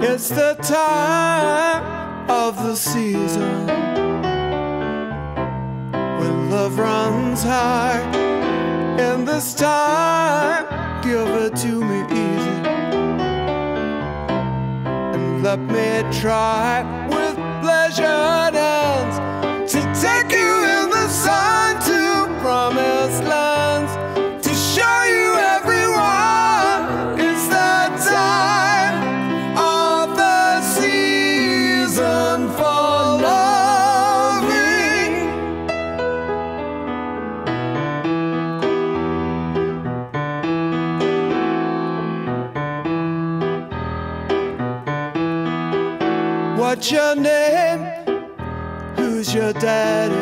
It's the time of the season when love runs high. And this time, give it to me easy. And let me try with pleasure hands What's your name? Who's your daddy?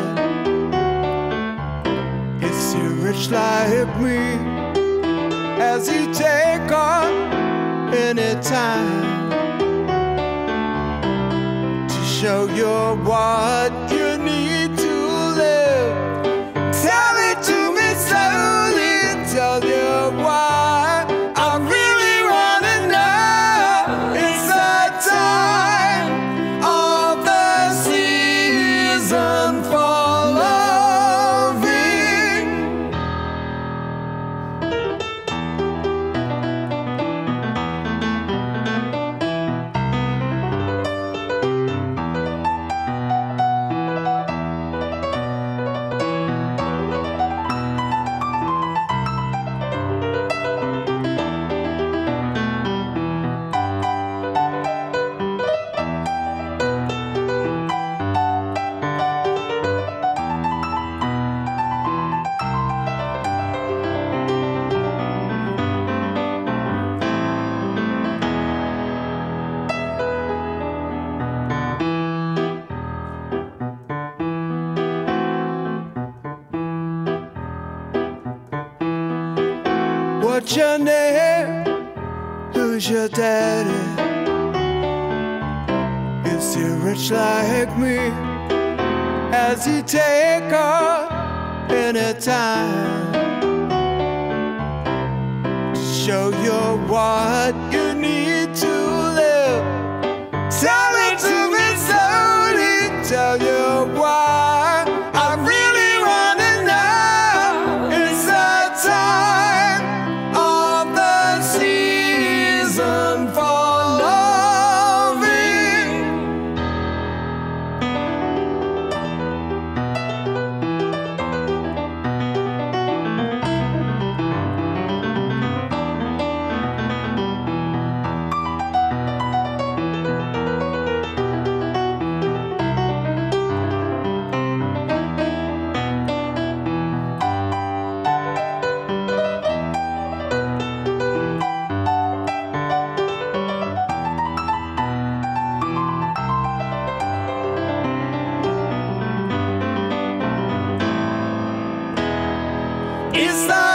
Is he rich like me? Has he take on any time to show you what What's your name? Who's your daddy? Is he rich like me? Has he take on any time to show you what you Is that?